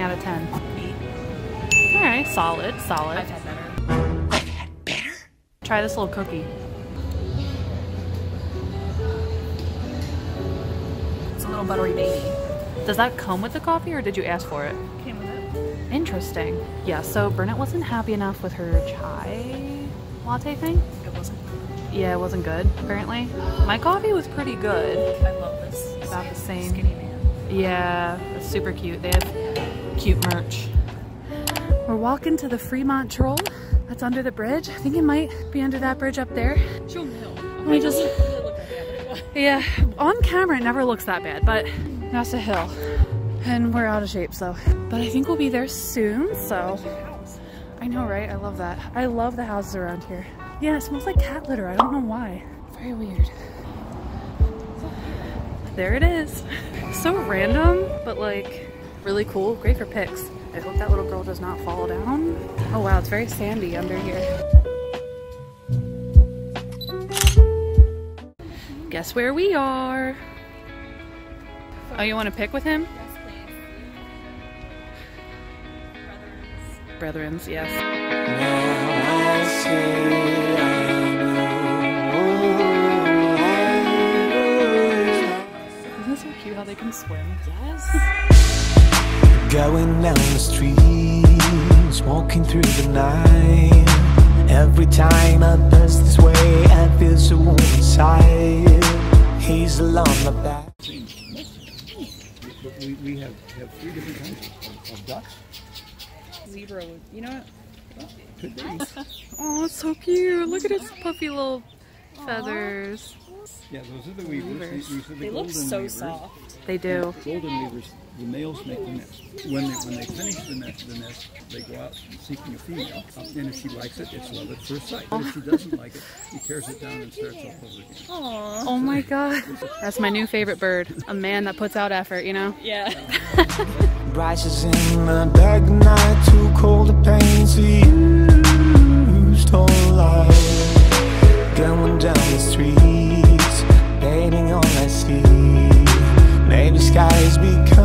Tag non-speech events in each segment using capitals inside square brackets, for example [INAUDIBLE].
rating out of 10? Eight. All right, solid, solid. I've had better. Try this little cookie. It's a little buttery baby. Does that come with the coffee or did you ask for it? Came with it. Interesting. Yeah, so Burnett wasn't happy enough with her chai latte thing. It wasn't. Yeah, it wasn't good, apparently. My coffee was pretty good. I love this. About the same. Skinny man. Yeah, it's super cute. They have cute merch. We're walking to the Fremont Troll. That's under the bridge. I think it might be under that bridge up there. Show him hill. Let me just. Yeah, on camera it never looks that bad, but that's a hill. And we're out of shape, so. But I think we'll be there soon, so. I know, right? I love that. I love the houses around here. Yeah, it smells like cat litter. I don't know why. Very weird. There it is. So random, but like really cool. Great for pics. I hope that little girl does not fall down. Oh wow, it's very sandy under here. Guess where we are? Oh, you want to pick with him? Yes. Brethrens, yes. Isn't it so cute how they can swim? Yes. Going down the street, walking through the night. Every time I pass this way, I feel so warm inside. He's along my back. But we, we have, have three different kinds of, of ducks. Zebra. You know what? Could. [LAUGHS] Oh, it's so cute. Look at its puffy little feathers. Yeah, those are the weavers. These, these are the They look so weavers. soft. They do. Golden weavers, the males make the nest. When they, when they finish the nest, the nest, they go out seeking a female. Uh, and if she likes it, it's love at first sight. But if she doesn't like it, he tears it down and starts all over again. Oh my god. That's my new favorite bird. A man that puts out effort, you know? Yeah. [LAUGHS] Rises in the dark night, too cold to pain to use whole life. Going down the streets, painting all I see. Maybe skies become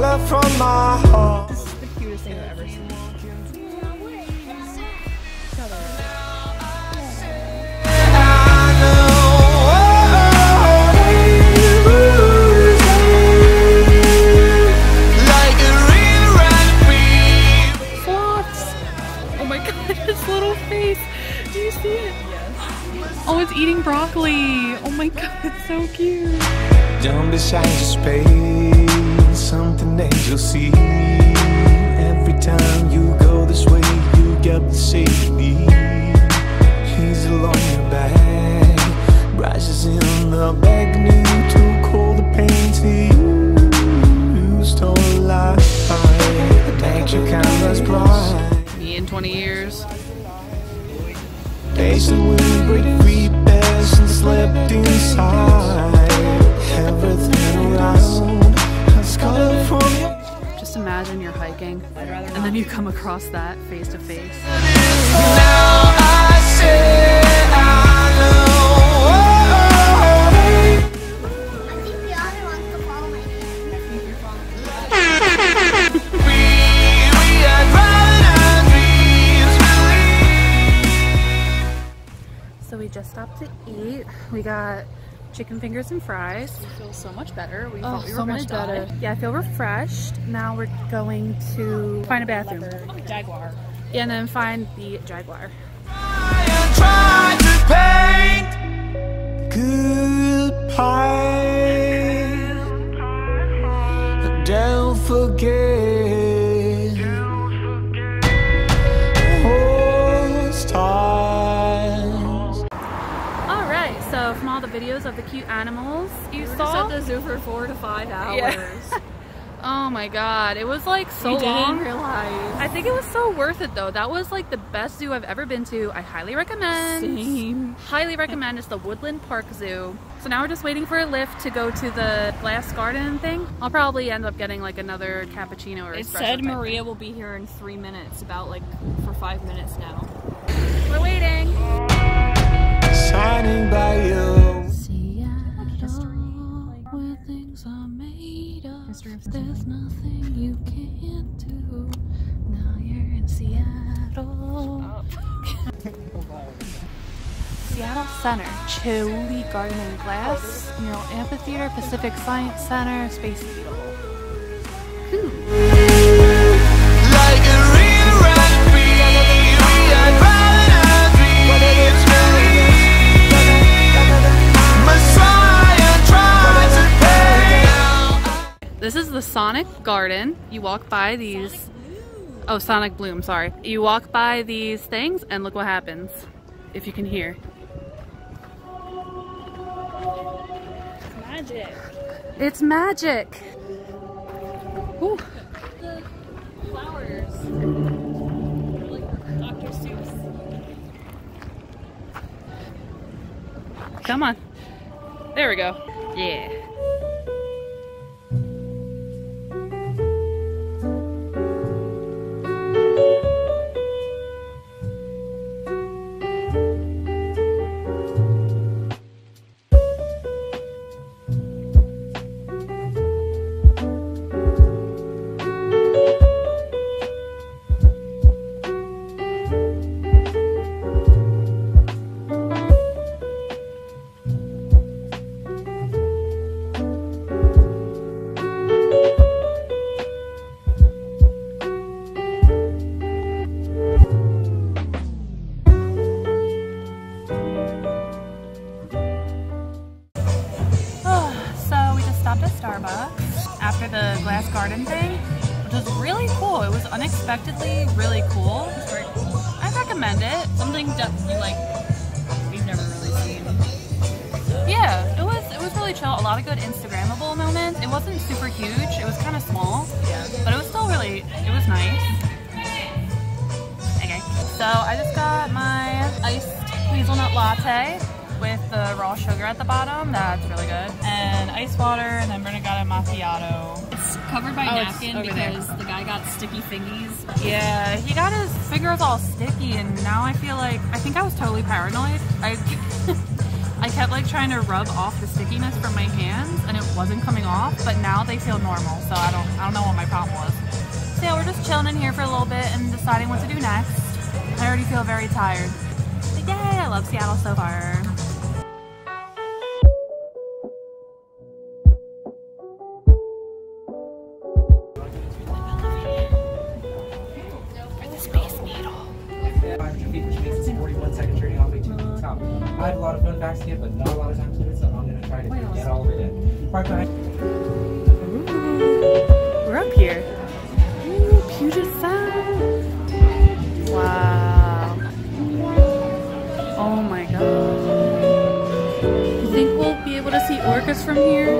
has color from my heart. This is the cutest thing I've ever seen. Sloths! Oh my [LAUGHS] god, his little face. Do you see it? Yes. Oh, it's eating broccoli. Oh my god, [LAUGHS] it's so cute. Don't be shy, just space something angels see. Every time you go this way, you get the safety. He's along your back, rises in the back, new too cold the pain to use. Don't lie, make your canvas bright. Me in 20 years. Days the wind break free bears and slept inside. Everything around has color from your Just imagine you're hiking and then you come across that face to face. Stopped to eat. We got chicken fingers and fries. We feel so much better. We Oh, thought we were so gonna much die. better. Yeah, I feel refreshed. Now we're going to find a bathroom. Leopard, Jaguar. Yeah, and then find the Jaguar. I try videos of the cute animals you We were saw, just at the zoo for four to five hours. Yeah. [LAUGHS] oh my god, it was like so we long. didn't realize. I think it was so worth it though. That was like the best zoo I've ever been to. I highly recommend. Same. Highly recommend. It's the Woodland Park Zoo. So now we're just waiting for a lift to go to the glass garden thing. I'll probably end up getting like another cappuccino or It espresso said type Maria will be here in three minutes, about like for five minutes now. We're waiting. Shining by you. nothing you can't do. Now you're in Seattle. Seattle Center, Chihuly Garden and Glass, Mural Amphitheater, Pacific Science Center, Space Needle. Cool. The Sonic Garden. You walk by these. Oh, Sonic Bloom, sorry. You walk by these things and look what happens. If you can hear. Magic. It's magic! Ooh. Flowers. Like Dr. Seuss. Come on. There we go. Yeah. Really chill. A lot of good Instagrammable moments. It wasn't super huge. It was kind of small, Yeah. but it was still really it was nice. Okay, so I just got my iced hazelnut latte with the raw sugar at the bottom. That's really good. And ice water, and then Brenna got a macchiato. It's covered by Oh, napkin over there. because the guy got sticky fingies. Yeah, he got his fingers all sticky, and now I feel like I think I was totally paranoid. I I [LAUGHS] kept like trying to rub off the stickiness from my hands, and it wasn't coming off. But now they feel normal, so I don't I don't know what my problem was. So yeah, we're just chilling in here for a little bit and deciding what to do next. I already feel very tired. But yay, I love Seattle so far. Needle. 500 feet, which means it's 41 seconds all the way to the top. I have a lot of fun facts give, but not a lot of time to do it, so I'm going to try to get all of it in. Right behind. We're up here. Ooh, Puget Sound. Wow. Oh my god. You think we'll be able to see orcas from here?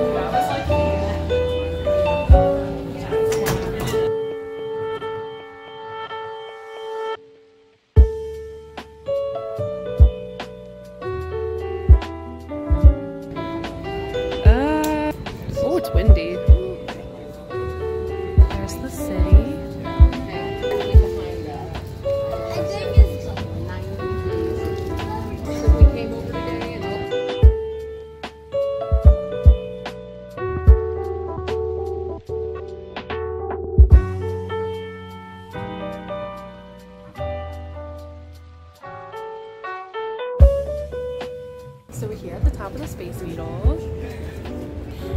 Top of the Space Needle.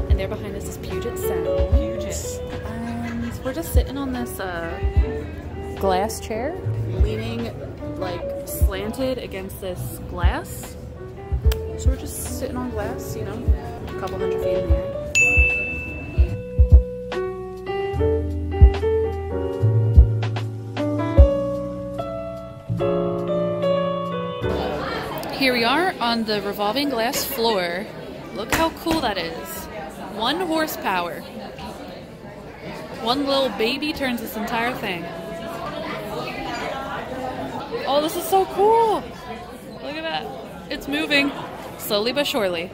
And there behind us is Puget Sound. Puget. And we're just sitting on this uh, glass chair, leaning like slanted against this glass. So we're just sitting on glass, you know, a couple hundred feet in the air. Here we are on the revolving glass floor. Look how cool that is. One horsepower. One little baby turns this entire thing. Oh, this is so cool! Look at that. It's moving. Slowly but surely.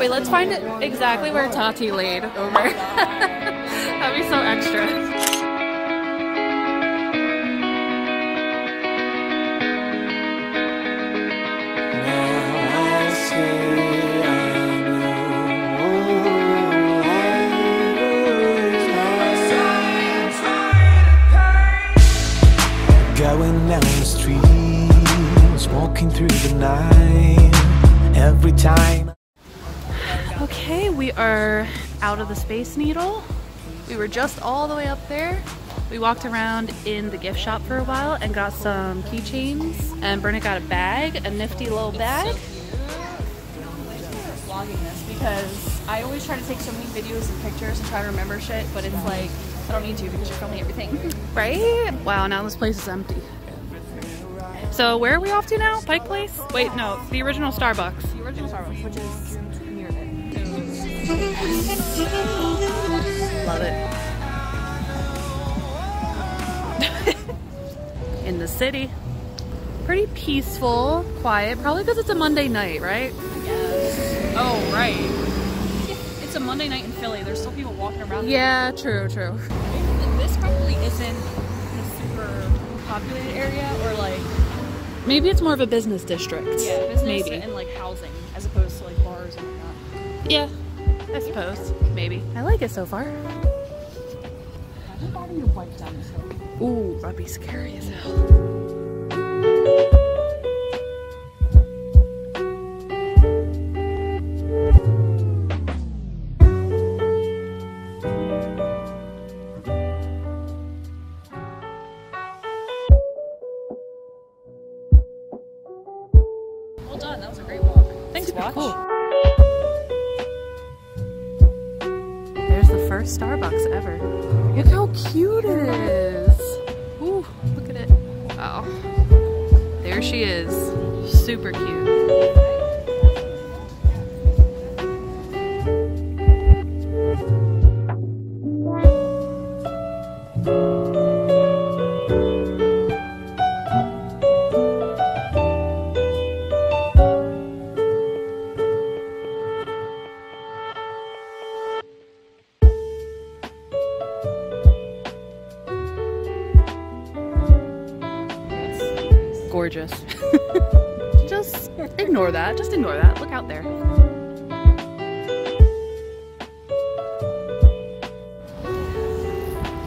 Wait, let's find it exactly where Tati laid over. [LAUGHS] That'd be so extra. Going down the street, walking through the night. Every time. Okay, we are out of the Space Needle. We were just all the way up there. We walked around in the gift shop for a while and got some keychains. And Bernard got a bag, a nifty little bag. vlogging this because I always try to take so many videos and pictures and try to remember shit, but it's like I don't need to because you're filming everything. Right? Wow, now this place is empty. So where are we off to now? Pike Place? Wait, no, the original Starbucks. The original Starbucks, which is near it. Love it. [LAUGHS] In the city. Pretty peaceful, quiet, probably because it's a Monday night, right? Yes. Oh right. It's a Monday night in Philly. There's still people walking around. Yeah, true, true. This probably isn't a super populated area or like Maybe it's more of a business district. yeah, business Maybe. and like housing as opposed to like bars and whatnot. Yeah, I suppose. Maybe. I like it so far. Imagine riding your bike down this hill. Ooh, that'd be scary as hell. There she is. Super cute. Gorgeous. [LAUGHS] Just ignore that. Just ignore that. Look out there.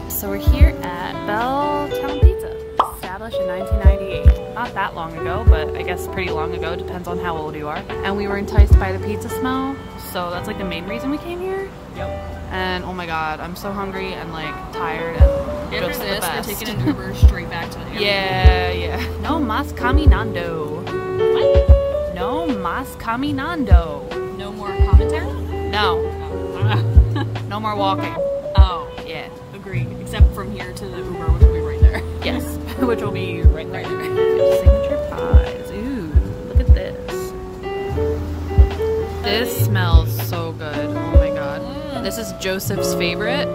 So we're here at Belltown Pizza, established in 1998. Not that long ago, but I guess pretty long ago, depends on how old you are. And we were enticed by the pizza smell, so that's like the main reason we came here. And oh my god, I'm so hungry and like tired and After just the this, we're best. taking an Uber straight back to the Airbnb. Yeah, yeah. No mas caminando. What? No mas caminando. No more commentary? No, Oh. [LAUGHS] no more walking. oh, Yeah. agreed. Except from here to the Uber, which will be right there. [LAUGHS] Yes, [LAUGHS] which will be right there. Signature pies. Ooh, look at this. This smells This is Joseph's favorite.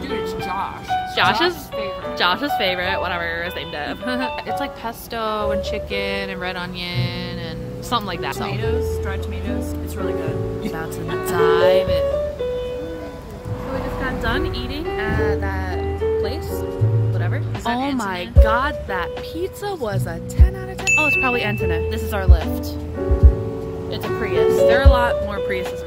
Dude, it's Josh. It's Josh's- favorite. Josh's favorite, whatever his name Dev. it's like pesto and chicken and red onion and something like that. So, Tomatoes, dried tomatoes. It's really good. about to dive in. So we just got done eating at that place, whatever. Oh my god, that pizza was a 10 out of 10. Oh, it's probably Antoinette. This is our lift. It's a Prius. There are a lot more Priuses